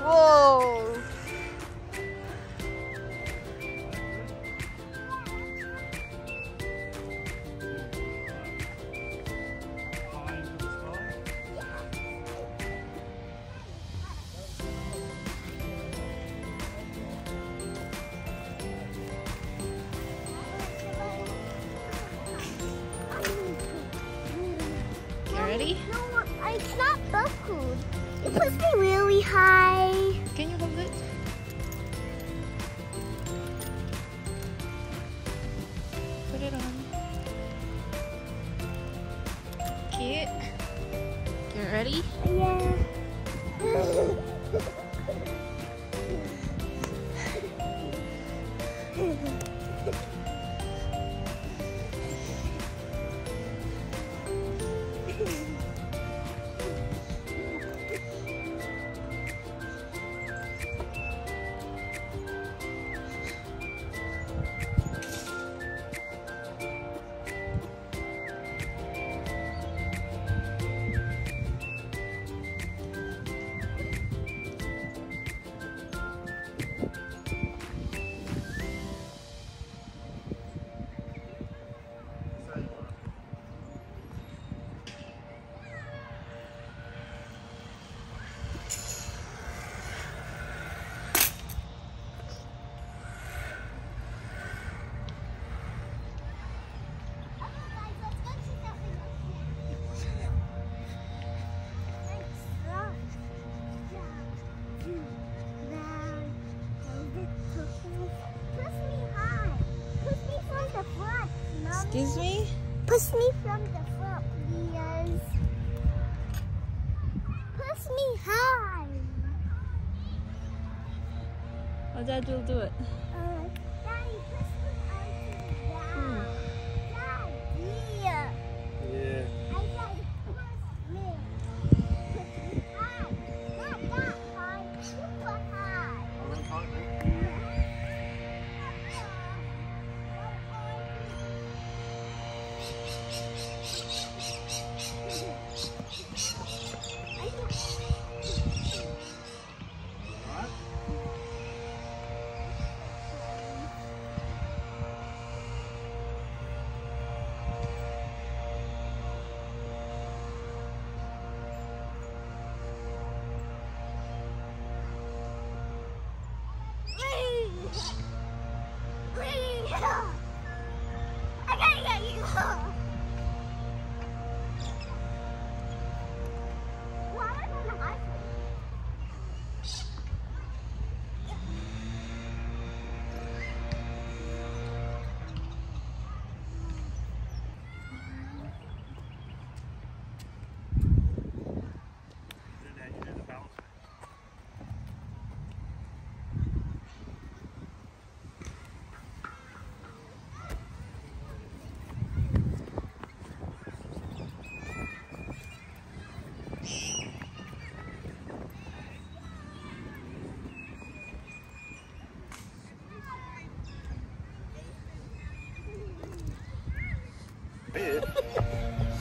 Whoa. Ready? No, it's not food. It puts me really high. Can you hold it? Put it on. Cute. You ready? Excuse me? Push me from the front, please. Push me high. Oh, Dad will do it. Uh,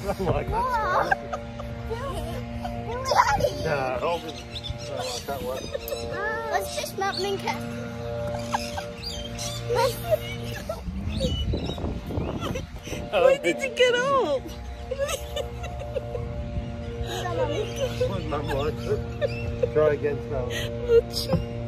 I'm like, that's hard. Daddy! Nah, hold it. Oh, I can't work. Let's just melt and cast. Oh, Why Did you get up? Mum likes it. Try again, Sally.